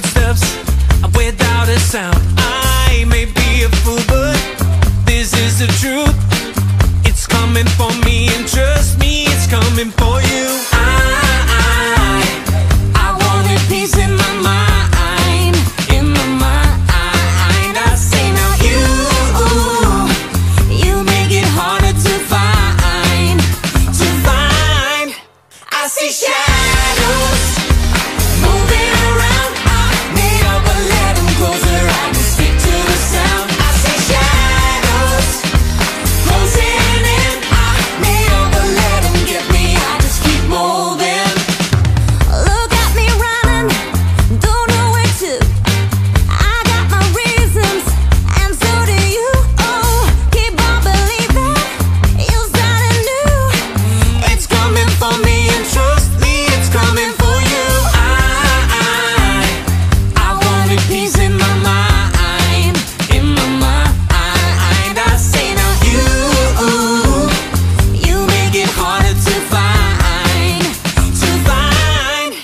footsteps without a sound. I may be a fool, but this is the truth. It's coming for me, and trust me, it's coming for me. harder to find, to find.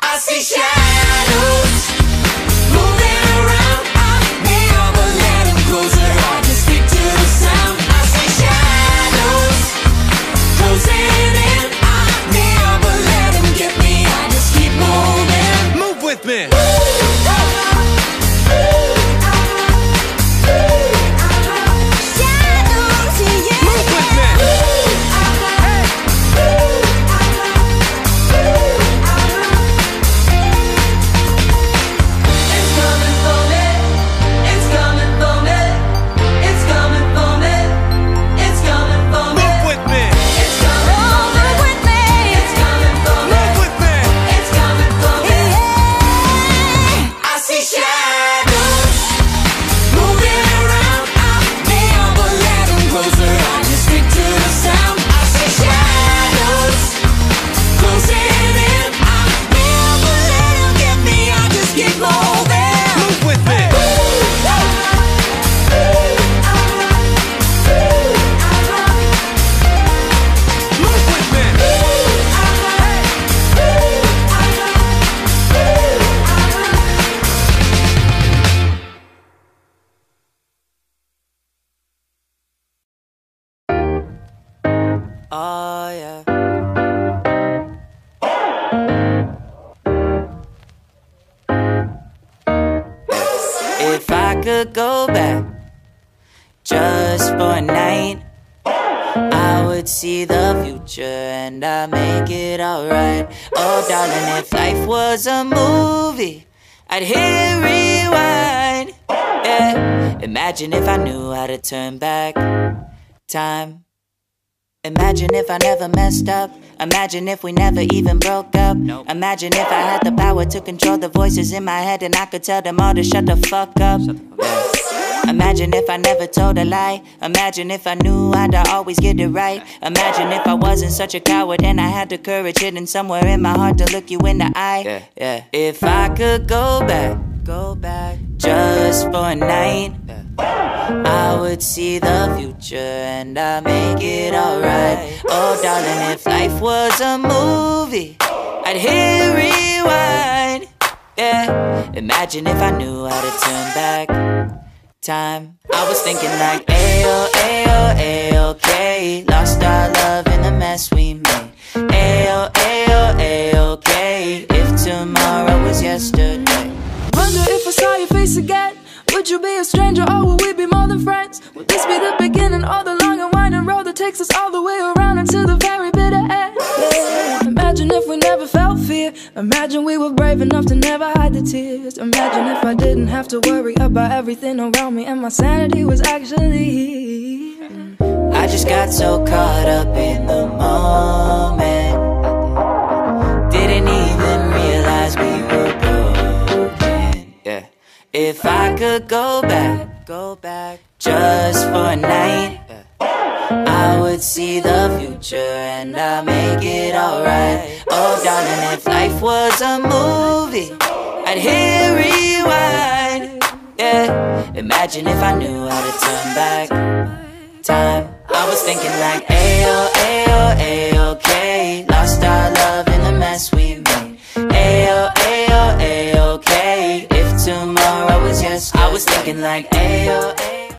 I see shadows moving around. I never let them closer. I just to the sound. I see shadows closing in. I never let them get me. I just keep moving. Move with me. Oh, yeah. if I could go back just for a night, I would see the future and I'd make it alright. Oh, darling, if life was a movie, I'd hit rewind. Yeah. Imagine if I knew how to turn back time. Imagine if I never messed up. Imagine if we never even broke up. Nope. Imagine if I had the power to control the voices in my head and I could tell them all to shut the fuck up. Yeah. Imagine if I never told a lie. Imagine if I knew I'd always get it right. Imagine if I wasn't such a coward and I had the courage hidden somewhere in my heart to look you in the eye. Yeah. yeah. If I could go back, go back just for a night. I would see the future and I make it alright. Oh, darling, if life was a movie, I'd hit rewind. Yeah, imagine if I knew how to turn back time. I was thinking like, ayo, ayo, ayo. Lost our love in the mess we made. Ayo, ayo, ayo. If tomorrow was yesterday. Wonder if I saw your face again. Would you be a stranger or would we takes us all the way around until the very bitter end? Imagine if we never felt fear. Imagine we were brave enough to never hide the tears. Imagine if I didn't have to worry about everything around me and my sanity was actually here. I just got so caught up in the moment. Didn't even realize we were broken. Yeah. If I could go back, go back just for a night. I would see the future and I make it alright. Oh, darling, if life was a movie, I'd hit rewind. Yeah, imagine if I knew how to turn back time. I was thinking like, ayo, ayo, ayo, okay. Lost our love in the mess we made. Ayo, ayo, ayo, okay. If tomorrow was yesterday, I was thinking like, ayo.